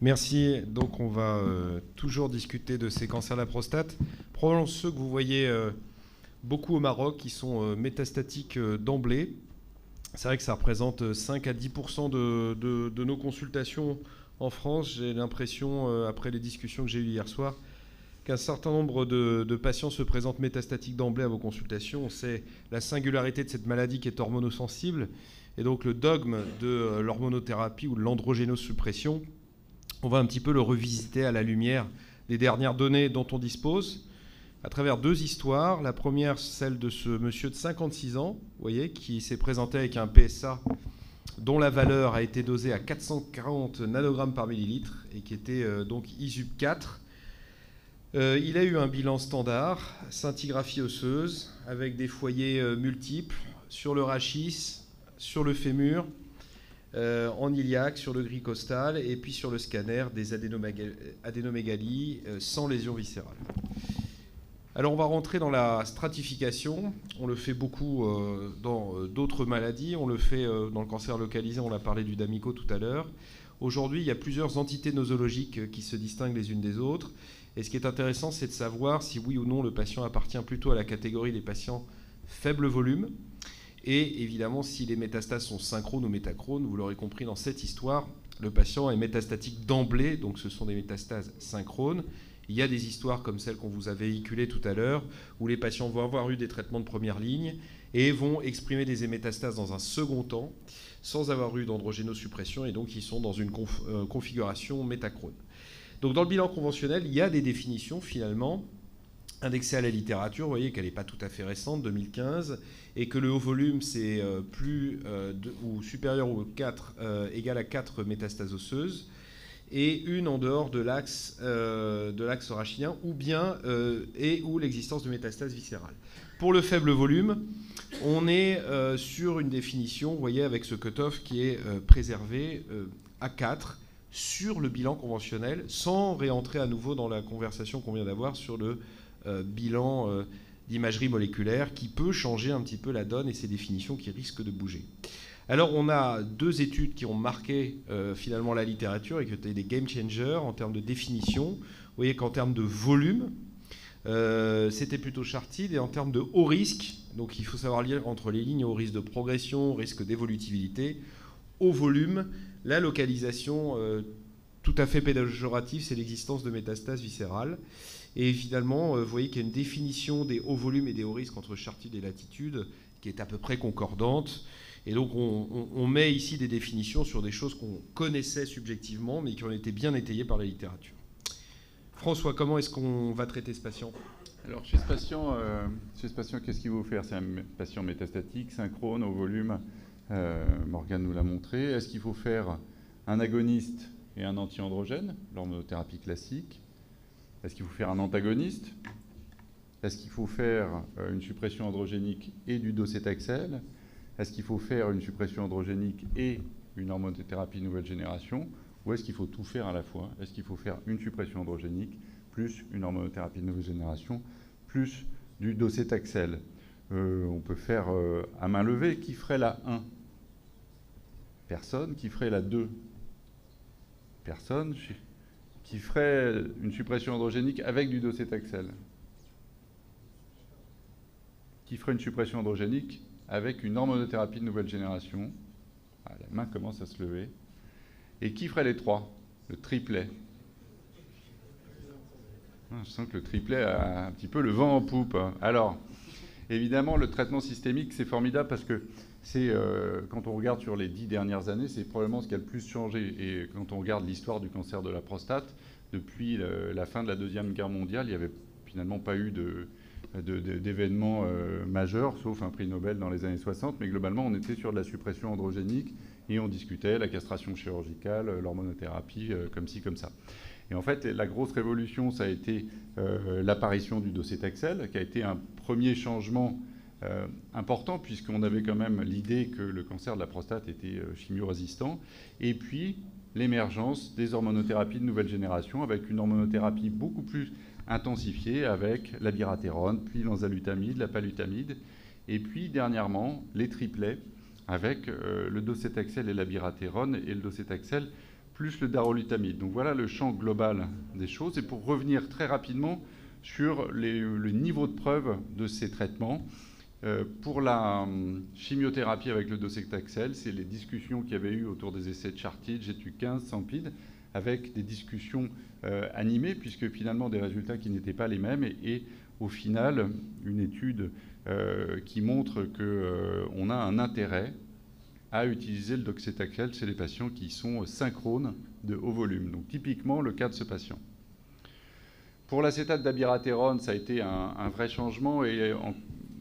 Merci. Donc on va euh, toujours discuter de ces cancers de la prostate. Probablement ceux que vous voyez euh, beaucoup au Maroc qui sont euh, métastatiques d'emblée. C'est vrai que ça représente 5 à 10 de, de, nos consultations en France. J'ai l'impression, après les discussions que j'ai eues hier soir, qu'un certain nombre de, de, patients se présentent métastatiques d'emblée à vos consultations. On sait la singularité de cette maladie qui est hormonosensible. Et donc le dogme de l'hormonothérapie ou de l'androgénosuppression, on va un petit peu le revisiter à la lumière des dernières données dont on dispose, à travers deux histoires. La première, celle de ce monsieur de 56 ans, qui s'est présenté avec un PSA dont la valeur a été dosée à 440 nanogrammes par millilitre et qui était euh, donc ISUP 4. Euh, il a eu un bilan standard, scintigraphie osseuse, avec des foyers euh, multiples sur le rachis, sur le fémur, euh, en iliaque, sur le gris costal, et puis sur le scanner des adénomégalies euh, sans lésion viscérale. Alors on va rentrer dans la stratification. On le fait beaucoup euh, dans d'autres maladies. On le fait dans le cancer localisé. On a parlé du Damico tout à l'heure. Aujourd'hui, il y a plusieurs entités nosologiques qui se distinguent les unes des autres. Et ce qui est intéressant, c'est de savoir si oui ou non le patient appartient plutôt à la catégorie des patients faible volume, et évidemment, si les métastases sont synchrones ou métachrones, vous l'aurez compris dans cette histoire, le patient est métastatique d'emblée, donc ce sont des métastases synchrones. Il y a des histoires comme celle qu'on vous a véhiculée tout à l'heure, où les patients vont avoir eu des traitements de première ligne et vont exprimer des métastases dans un second temps, sans avoir eu d'androgénosuppression, et donc ils sont dans une euh, configuration métachrone. Donc dans le bilan conventionnel, il y a des définitions finalement indexées à la littérature. Vous voyez qu'elle n'est pas tout à fait récente, 2015 et que le haut volume, c'est euh, plus euh, ou supérieur ou 4, euh, égal à 4 métastases osseuses, et une en dehors de l'axe de l'axe rachidien, ou bien et ou l'existence de métastases viscérales. Pour le faible volume, on est sur une définition, vous voyez, avec ce cutoff qui est préservé à 4 sur le bilan conventionnel, sans réentrer à nouveau dans la conversation qu'on vient d'avoir sur le bilan d'imagerie moléculaire qui peut changer un petit peu la donne et ses définitions qui risquent de bouger. Alors on a deux études qui ont marqué euh, finalement la littérature et qui étaient des game changers en termes de définition. Vous voyez qu'en termes de volume, euh, c'était plutôt chartide et en termes de haut risque, donc il faut savoir lire entre les lignes au risque de progression, risque d'évolutivité, au volume, la localisation euh, tout à fait péjorative, c'est l'existence de métastases viscérales. Et finalement, euh, vous voyez qu'il y a une définition des hauts volumes et des hauts risques entre chartitude et latitude qui est à peu près concordante. Et donc on, met ici des définitions sur des choses qu'on connaissait subjectivement, mais qui ont été bien étayées par la littérature. François, comment est-ce qu'on va traiter ce patient? Alors chez ce patient, euh, ce patient qu'est-ce qu'il faut faire? C'est un patient métastatique, synchrone, au volume. Euh, Morgane nous l'a montré. Est-ce qu'il faut faire un agoniste et un anti-androgène, l'hormonothérapie classique? Est-ce qu'il faut faire un antagoniste? Est-ce qu'il faut faire euh, une suppression androgénique et du docétaxel? Est-ce qu'il faut faire une suppression androgénique et une hormonothérapie nouvelle génération? Ou est-ce qu'il faut tout faire à la fois? Est-ce qu'il faut faire une suppression androgénique plus une hormonothérapie de nouvelle génération plus du docétaxel? Euh, On peut faire euh, à main levée. Qui ferait la 1 Personne. Qui ferait la 2 Personne? Qui ferait une suppression androgénique avec du docétaxel Qui ferait une suppression androgénique avec une hormonothérapie de nouvelle génération ah, La main commence à se lever. Et qui ferait les trois? Le triplet ah, Je sens que le triplet a un petit peu le vent en poupe. Alors, évidemment, le traitement systémique, c'est formidable parce que c'est euh, quand on regarde sur les dix dernières années, c'est probablement ce qui a le plus changé. Et quand on regarde l'histoire du cancer de la prostate, depuis la fin de la Deuxième Guerre mondiale, il n'y avait finalement pas eu d'événements euh, majeurs, sauf un prix Nobel dans les années 60, mais globalement, on était sur de la suppression androgénique et on discutait la castration chirurgicale, l'hormonothérapie, euh, comme ci, comme ça. Et en fait, la grosse révolution, ça a été l'apparition du dossier qui a été un premier changement euh, important puisqu'on avait quand même l'idée que le cancer de la prostate était euh, chimio-résistant. Et puis l'émergence des hormonothérapies de nouvelle génération avec une hormonothérapie beaucoup plus intensifiée avec la biratérone, puis l'enzalutamide, la palutamide, et puis dernièrement les triplets avec euh, le docétaxel et la biratérone et le docétaxel plus le darolutamide. Donc voilà le champ global des choses. Et pour revenir très rapidement sur le niveau de preuve de ces traitements, euh, pour la hum, chimiothérapie avec le docetaxel, c'est les discussions qu'il y avait eu autour des essais de Chartige, GETU15, Sampide, avec des discussions euh, animées, puisque finalement des résultats qui n'étaient pas les mêmes, et, au final, une étude euh, qui montre qu'on a un intérêt à utiliser le docetaxel chez les patients qui sont synchrones de haut volume. Donc typiquement le cas de ce patient. Pour l'acétate d'abiraterone, ça a été un, vrai changement et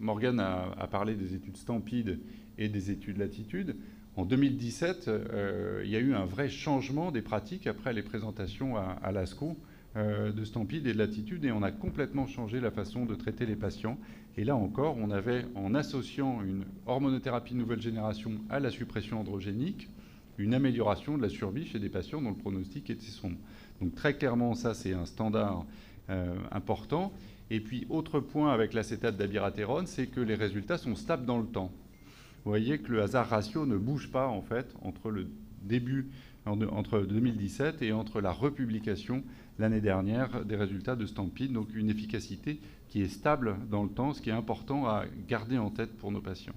Morgan a, parlé des études Stampede et des études Latitude. En 2017, euh, il y a eu un vrai changement des pratiques après les présentations à, l'ASCO euh, de Stampede et de Latitude et on a complètement changé la façon de traiter les patients. Et là encore, on avait, en associant une hormonothérapie nouvelle génération à la suppression androgénique, une amélioration de la survie chez des patients dont le pronostic était sombre. Donc très clairement, ça c'est un standard euh, important. Et puis, autre point avec l'acétate d'abiraterone, c'est que les résultats sont stables dans le temps. Vous voyez que le hasard ratio ne bouge pas, en fait, entre le début, entre 2017 et entre la republication l'année dernière des résultats de Stampede, donc une efficacité qui est stable dans le temps, ce qui est important à garder en tête pour nos patients.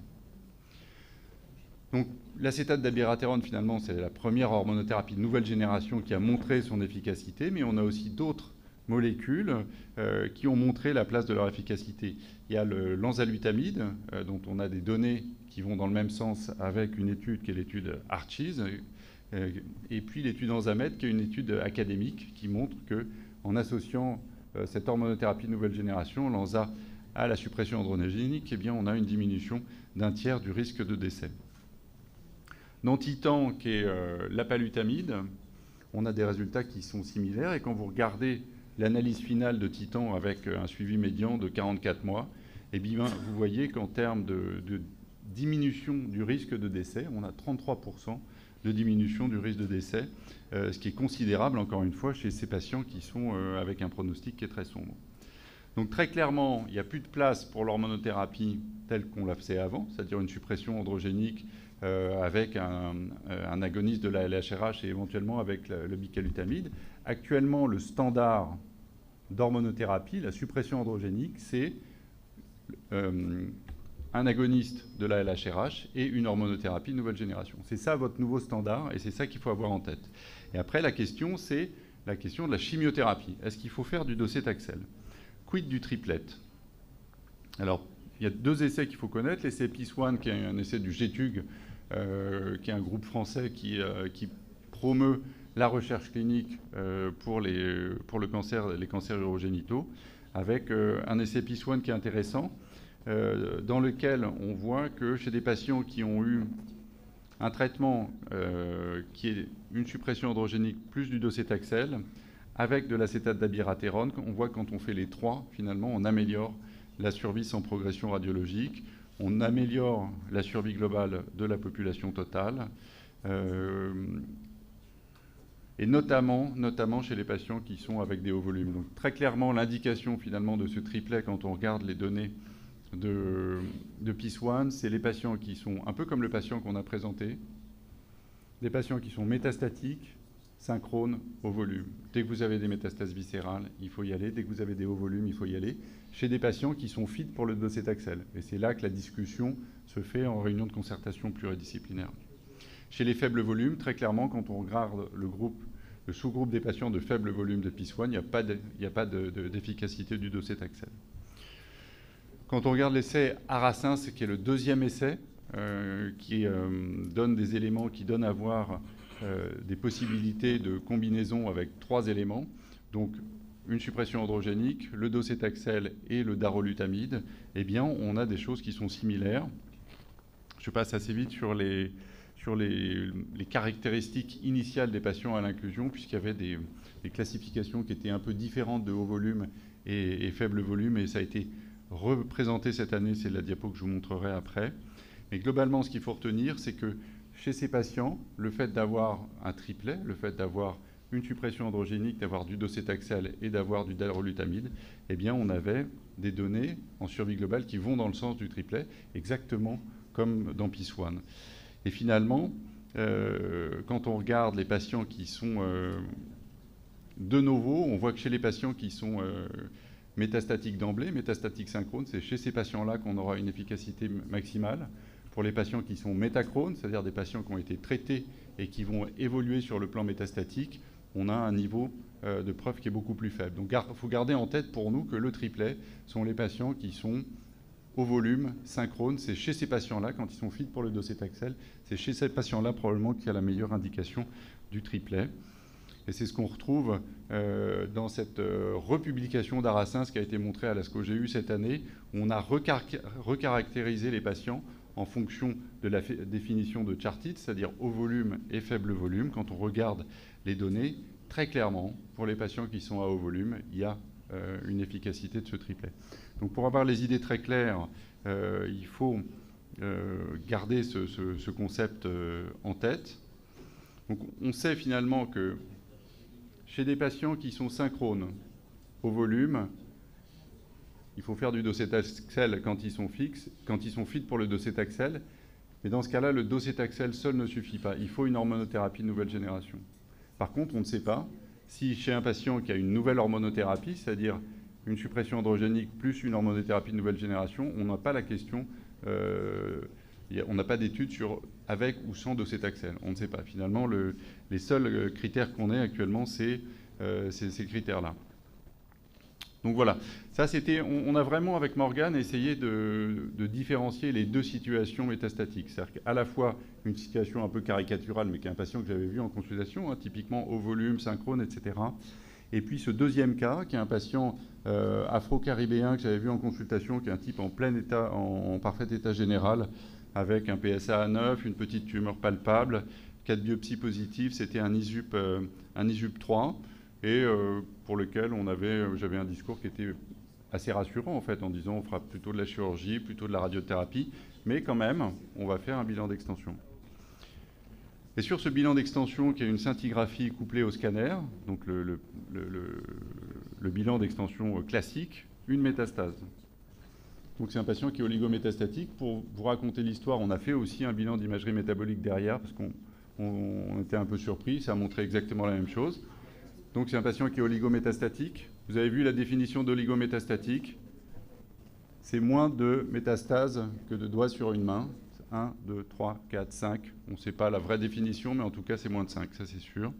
Donc l'acétate d'abiraterone, finalement, c'est la première hormonothérapie de nouvelle génération qui a montré son efficacité, mais on a aussi d'autres molécules euh, qui ont montré la place de leur efficacité. Il y a l'enzalutamide, euh, dont on a des données qui vont dans le même sens avec une étude qui est l'étude Archies, euh, et puis l'étude Enzamed, qui est une étude académique qui montre que en associant cette hormonothérapie de nouvelle génération, l'ANZA, à la suppression androgénique, eh bien, on a une diminution d'un tiers du risque de décès. Dans Titan, qui est l'apalutamide, on a des résultats qui sont similaires, et quand vous regardez l'analyse finale de Titan avec euh, un suivi médian de 44 mois, eh bien, vous voyez qu'en termes de, diminution du risque de décès, on a 33% de diminution du risque de décès, euh, ce qui est considérable, encore une fois, chez ces patients qui sont euh, avec un pronostic qui est très sombre. Donc très clairement, il n'y a plus de place pour l'hormonothérapie telle qu'on l'a fait avant, c'est-à-dire une suppression androgénique avec un, agoniste de la LHRH et éventuellement avec le bicalutamide. Actuellement, le standard d'hormonothérapie, la suppression androgénique, c'est euh, un agoniste de la LHRH et une hormonothérapie nouvelle génération. C'est ça votre nouveau standard et c'est ça qu'il faut avoir en tête. Et après, la question, c'est la question de la chimiothérapie. Est-ce qu'il faut faire du dossier Taxel Quid du triplet Alors, il y a deux essais qu'il faut connaître. L'essai PIS-1, qui est un essai du GETUG, euh, qui est un groupe français qui, euh, qui promeut la recherche clinique euh, pour, les, pour les cancers urogénitaux, avec euh, un essai PIS-1 qui est intéressant, euh, dans lequel on voit que chez des patients qui ont eu un traitement qui est une suppression androgénique plus du docétaxel, avec de l'acétate d'abiraterone, on voit quand on fait les trois, finalement, on améliore la survie sans progression radiologique, on améliore la survie globale de la population totale et notamment, notamment chez les patients qui sont avec des hauts volumes. Donc très clairement, l'indication finalement de ce triplet, quand on regarde les données de, de PIS-1, c'est les patients qui sont un peu comme le patient qu'on a présenté, des patients qui sont métastatiques, synchrones, au volume. Dès que vous avez des métastases viscérales, il faut y aller. Dès que vous avez des hauts volumes, il faut y aller. Chez des patients qui sont fit pour le docétaxel. Et c'est là que la discussion se fait en réunion de concertation pluridisciplinaire. Chez les faibles volumes, très clairement, quand on regarde le groupe, le sous-groupe des patients de faible volume de PIS-1, il n'y a pas d'efficacité du dossier Taxel. Quand on regarde l'essai Aracins, qui est le deuxième essai, euh, qui euh, donne des éléments qui donnent à voir euh, des possibilités de combinaison avec trois éléments, donc une suppression androgénique, le docétaxel et le darolutamide, eh bien, on a des choses qui sont similaires. Je passe assez vite sur les, sur les, caractéristiques initiales des patients à l'inclusion, puisqu'il y avait des, classifications qui étaient un peu différentes de haut volume et, faible volume, et ça a été représenté cette année, c'est la diapo que je vous montrerai après. Mais globalement, ce qu'il faut retenir, c'est que chez ces patients, le fait d'avoir un triplet, le fait d'avoir une suppression androgénique, d'avoir du docétaxel et d'avoir du darolutamide, eh bien, on avait des données en survie globale qui vont dans le sens du triplet, exactement comme dans PIS-1. Et finalement, quand on regarde les patients qui sont de nouveau, on voit que chez les patients qui sont métastatiques d'emblée, métastatiques synchrones, c'est chez ces patients-là qu'on aura une efficacité maximale. Pour les patients qui sont métachrones, c'est-à-dire des patients qui ont été traités et qui vont évoluer sur le plan métastatique, on a un niveau euh, de preuve qui est beaucoup plus faible. Donc il faut garder en tête pour nous que le triplet sont les patients qui sont au volume synchrone. C'est chez ces patients-là, quand ils sont fit pour le docétaxel, c'est chez ces patients-là probablement qu'il y a la meilleure indication du triplet. Et c'est ce qu'on retrouve euh, dans cette euh, republication d'Aracins qui a été montrée à la SCOGEU cette année, où on a recaractérisé les patients en fonction de la définition de Chartit, c'est-à-dire au volume et faible volume. Quand on regarde les données, très clairement, pour les patients qui sont à haut volume, il y a euh, une efficacité de ce triplet. Donc pour avoir les idées très claires, euh, il faut euh, garder ce, concept en tête. Donc on sait finalement que chez des patients qui sont synchrones au volume, il faut faire du docétaxel quand ils sont fixes, quand ils sont fit pour le docétaxel. Mais dans ce cas-là, le docétaxel seul ne suffit pas. Il faut une hormonothérapie de nouvelle génération. Par contre, on ne sait pas si chez un patient qui a une nouvelle hormonothérapie, c'est-à-dire une suppression androgénique plus une hormonothérapie de nouvelle génération, on n'a pas la question, euh, on n'a pas d'études sur avec ou sans docétaxel. On ne sait pas. Finalement, les seuls euh, critères qu'on ait actuellement, c'est euh, ces critères-là. Donc voilà, ça c'était, on, a vraiment avec Morgane essayé de, différencier les deux situations métastatiques. C'est-à-dire qu'à la fois une situation un peu caricaturale, mais qui est un patient que j'avais vu en consultation, hein, typiquement au volume, synchrone, etc. Et puis ce deuxième cas, qui est un patient euh, afro-caribéen que j'avais vu en consultation, qui est un type en plein état, en, parfait état général, avec un PSA à 9, une petite tumeur palpable, quatre biopsies positives, c'était un ISUP, euh, un ISUP 3 et euh, pour lequel j'avais un discours qui était assez rassurant en fait, en disant on fera plutôt de la chirurgie, plutôt de la radiothérapie, mais quand même, on va faire un bilan d'extension. Et sur ce bilan d'extension, qui a une scintigraphie couplée au scanner, donc le, le bilan d'extension classique, une métastase. Donc c'est un patient qui est oligométastatique. Pour vous raconter l'histoire, on a fait aussi un bilan d'imagerie métabolique derrière, parce qu'on était un peu surpris, ça a montré exactement la même chose. Donc c'est un patient qui est oligométastatique. Vous avez vu la définition d'oligométastatique. C'est moins de métastases que de doigts sur une main. 1, 2, 3, 4, 5. On ne sait pas la vraie définition, mais en tout cas c'est moins de 5, ça c'est sûr.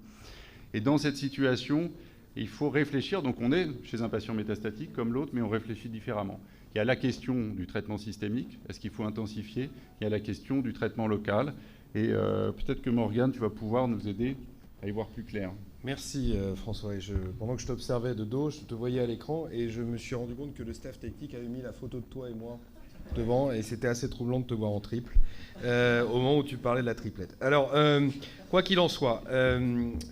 Et dans cette situation, il faut réfléchir. Donc on est chez un patient métastatique comme l'autre, mais on réfléchit différemment. Il y a la question du traitement systémique, est-ce qu'il faut intensifier? Il y a la question du traitement local. Et euh, peut-être que Morgane, tu vas pouvoir nous aider à y voir plus clair. Merci euh, François. pendant que je t'observais de dos, je te voyais à l'écran et je me suis rendu compte que le staff technique avait mis la photo de toi et moi devant et c'était assez troublant de te voir en triple euh, au moment où tu parlais de la triplette. Alors, euh, quoi qu'il en soit,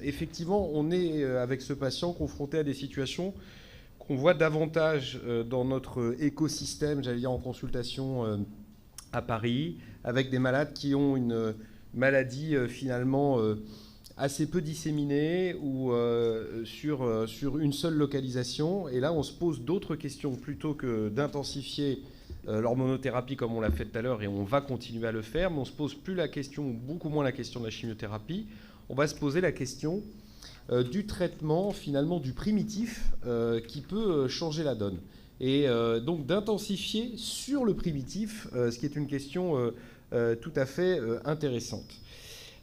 effectivement, on est avec ce patient confronté à des situations qu'on voit davantage dans notre écosystème, j'allais dire en consultation à Paris, avec des malades qui ont une maladie finalement assez peu disséminés ou euh, sur, euh, sur une seule localisation. Et là, on se pose d'autres questions plutôt que d'intensifier euh, l'hormonothérapie comme on l'a fait tout à l'heure et on va continuer à le faire, mais on se pose plus la question, beaucoup moins la question de la chimiothérapie. On va se poser la question du traitement finalement du primitif qui peut changer la donne. Et donc d'intensifier sur le primitif, ce qui est une question tout à fait intéressante.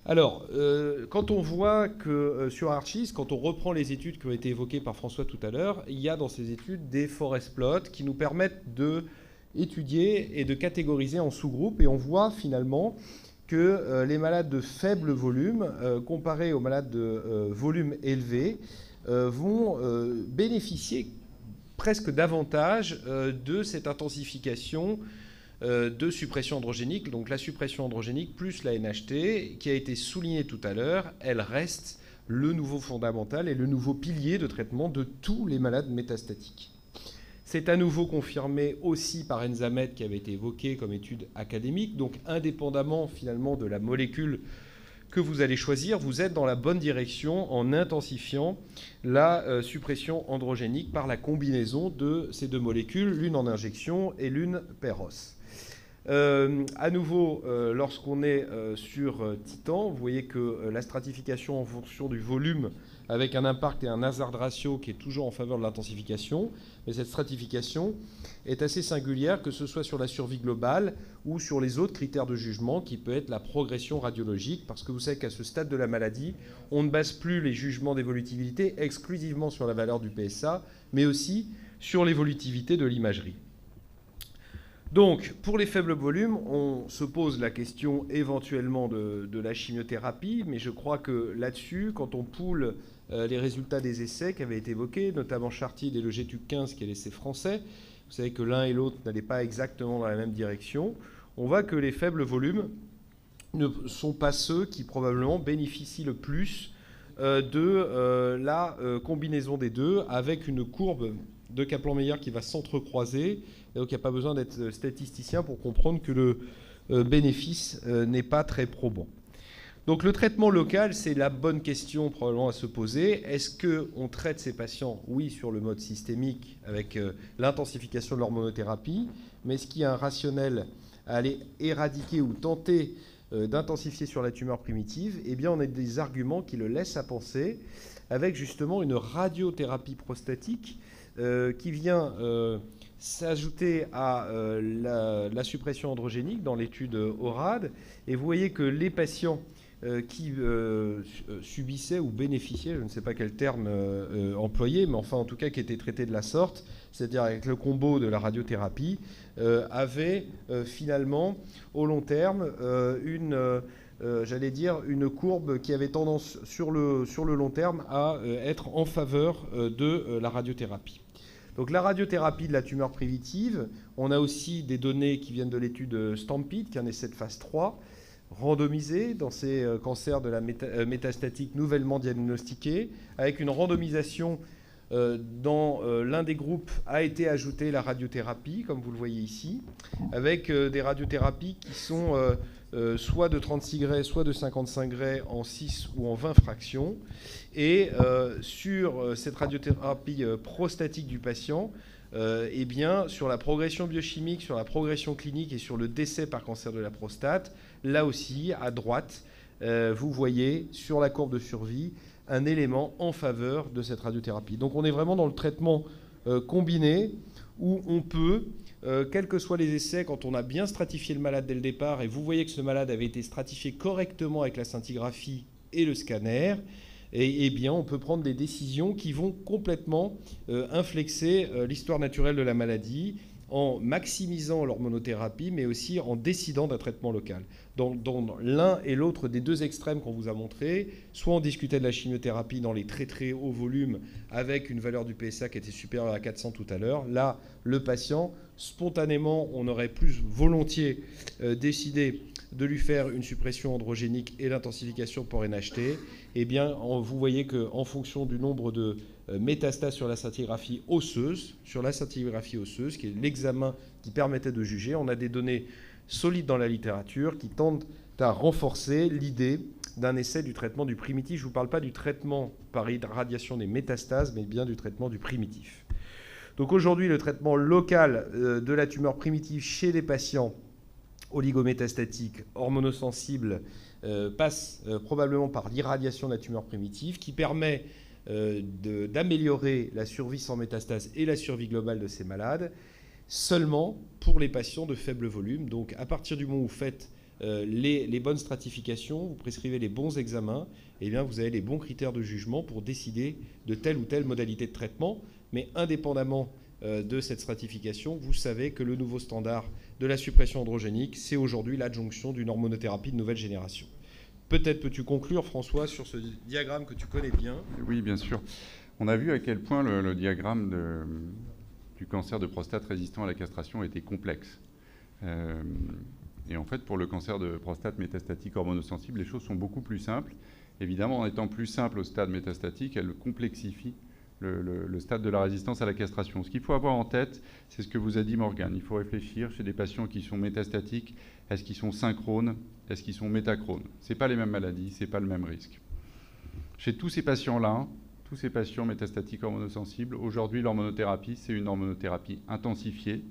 Alors, euh, quand on voit que euh, sur Archis, quand on reprend les études qui ont été évoquées par François tout à l'heure, il y a dans ces études des forest plots qui nous permettent de étudier et de catégoriser en sous-groupes. Et on voit finalement que euh, les malades de faible volume, comparés aux malades de volume élevé, vont bénéficier presque davantage de cette intensification euh, de suppression androgénique. Donc la suppression androgénique plus la NHT, qui a été soulignée tout à l'heure, elle reste le nouveau fondamental et le nouveau pilier de traitement de tous les malades métastatiques. C'est à nouveau confirmé aussi par Enzamed qui avait été évoqué comme étude académique. Donc indépendamment finalement de la molécule que vous allez choisir, vous êtes dans la bonne direction en intensifiant la euh, suppression androgénique par la combinaison de ces deux molécules, l'une en injection et l'une per Euh, à nouveau, euh, lorsqu'on est sur Titan, vous voyez que la stratification en fonction du volume, avec un impact et un hazard ratio qui est toujours en faveur de l'intensification, mais cette stratification est assez singulière, que ce soit sur la survie globale ou sur les autres critères de jugement, qui peut être la progression radiologique, parce que vous savez qu'à ce stade de la maladie, on ne base plus les jugements d'évolutivité exclusivement sur la valeur du PSA, mais aussi sur l'évolutivité de l'imagerie. Donc, pour les faibles volumes, on se pose la question éventuellement de, la chimiothérapie, mais je crois que là-dessus, quand on poule euh, les résultats des essais qui avaient été évoqués, notamment Chartier et le GTUC 15 qui est l'essai français, vous savez que l'un et l'autre n'allaient pas exactement dans la même direction, on voit que les faibles volumes ne sont pas ceux qui probablement bénéficient le plus euh, de euh, la combinaison des deux avec une courbe de Kaplan-Meier qui va s'entrecroiser. Donc il n'y a pas besoin d'être statisticien pour comprendre que le euh, bénéfice euh, n'est pas très probant. Donc le traitement local, c'est la bonne question probablement à se poser. Est-ce qu'on traite ces patients, oui, sur le mode systémique avec euh, l'intensification de l'hormonothérapie, mais est-ce qu'il y a un rationnel à aller éradiquer ou tenter d'intensifier sur la tumeur primitive? Eh bien, on a des arguments qui le laissent à penser avec justement une radiothérapie prostatique euh, qui vient euh, s'ajouter à euh, la, suppression androgénique dans l'étude ORAD. Et vous voyez que les patients qui subissaient ou bénéficiaient, je ne sais pas quel terme employer, mais enfin en tout cas qui étaient traités de la sorte, c'est-à-dire avec le combo de la radiothérapie, avaient finalement au long terme une... j'allais dire, une courbe qui avait tendance sur le, long terme à être en faveur de la radiothérapie. Donc la radiothérapie de la tumeur primitive, on a aussi des données qui viennent de l'étude Stampede, qui est un essai de phase 3, randomisé dans ces euh, cancers de la euh, métastatique nouvellement diagnostiqués, avec une randomisation euh, dans l'un des groupes a été ajoutée la radiothérapie, comme vous le voyez ici, avec des radiothérapies qui sont soit de 36 grès, soit de 55 grès en 6 ou en 20 fractions. Et euh, sur euh, cette radiothérapie euh, prostatique du patient, eh bien, sur la progression biochimique, sur la progression clinique et sur le décès par cancer de la prostate, là aussi, à droite, vous voyez sur la courbe de survie un élément en faveur de cette radiothérapie. Donc on est vraiment dans le traitement combiné où on peut, quels que soient les essais, quand on a bien stratifié le malade dès le départ, et vous voyez que ce malade avait été stratifié correctement avec la scintigraphie et le scanner, eh on peut prendre des décisions qui vont complètement euh, inflexer euh, l'histoire naturelle de la maladie en maximisant l'hormonothérapie, mais aussi en décidant d'un traitement local. Dans, l'un et l'autre des deux extrêmes qu'on vous a montrés, soit on discutait de la chimiothérapie dans les très très hauts volumes avec une valeur du PSA qui était supérieure à 400 tout à l'heure. Là, le patient, spontanément, on aurait plus volontiers euh, décidé de lui faire une suppression androgénique et l'intensification pour NHT, eh bien, vous voyez qu'en fonction du nombre de euh, métastases sur la scintigraphie osseuse, sur la scintigraphie osseuse, qui est l'examen qui permettait de juger, on a des données solides dans la littérature qui tendent à renforcer l'idée d'un essai du traitement du primitif. Je ne vous parle pas du traitement par irradiation des métastases, mais bien du traitement du primitif. Donc aujourd'hui, le traitement local euh, de la tumeur primitive chez les patients oligométastatique, hormonosensible, euh, passe euh, probablement par l'irradiation de la tumeur primitive qui permet euh, d'améliorer la survie sans métastase et la survie globale de ces malades seulement pour les patients de faible volume. Donc à partir du moment où vous faites les, bonnes stratifications, vous prescrivez les bons examens, et eh bien vous avez les bons critères de jugement pour décider de telle ou telle modalité de traitement. Mais indépendamment de cette stratification, vous savez que le nouveau standard de la suppression androgénique, c'est aujourd'hui l'adjonction d'une hormonothérapie de nouvelle génération. Peut-être peux-tu conclure, François, sur ce diagramme que tu connais bien? Oui, bien sûr. On a vu à quel point le, diagramme du cancer de prostate résistant à la castration était complexe. Euh, et en fait, pour le cancer de prostate métastatique hormonosensible, les choses sont beaucoup plus simples. Évidemment, en étant plus simple au stade métastatique, elle complexifie le, stade de la résistance à la castration. Ce qu'il faut avoir en tête, c'est ce que vous a dit Morgane. Il faut réfléchir chez des patients qui sont métastatiques, est-ce qu'ils sont synchrones, est-ce qu'ils sont métachrones? Ce pas les mêmes maladies, ce n'est pas le même risque. Chez tous ces patients-là, tous ces patients métastatiques hormonosensibles, aujourd'hui l'hormonothérapie, c'est une hormonothérapie intensifiée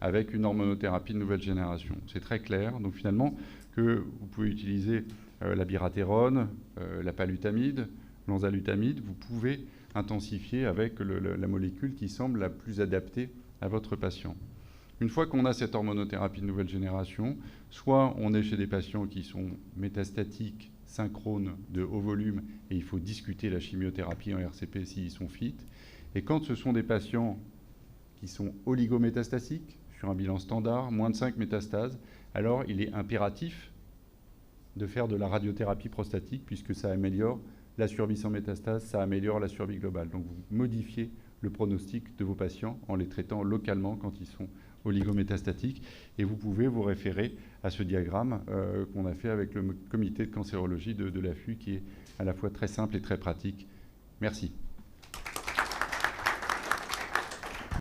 avec une hormonothérapie de nouvelle génération. C'est très clair. Donc finalement, que vous pouvez utiliser euh, la biratérone, euh, la palutamide, l'enzalutamide, vous pouvez intensifier avec la molécule qui semble la plus adaptée à votre patient. Une fois qu'on a cette hormonothérapie de nouvelle génération, soit on est chez des patients qui sont métastatiques, synchrones, de haut volume, et il faut discuter la chimiothérapie en RCP s'ils sont fit. Et quand ce sont des patients qui sont oligométastatiques, sur un bilan standard, moins de 5 métastases, alors il est impératif de faire de la radiothérapie prostatique, puisque ça améliore la survie sans métastase, ça améliore la survie globale. Donc vous modifiez le pronostic de vos patients en les traitant localement quand ils sont oligométastatiques. Et vous pouvez vous référer à ce diagramme euh, qu'on a fait avec le comité de cancérologie de, de l'AFU, qui est à la fois très simple et très pratique. Merci.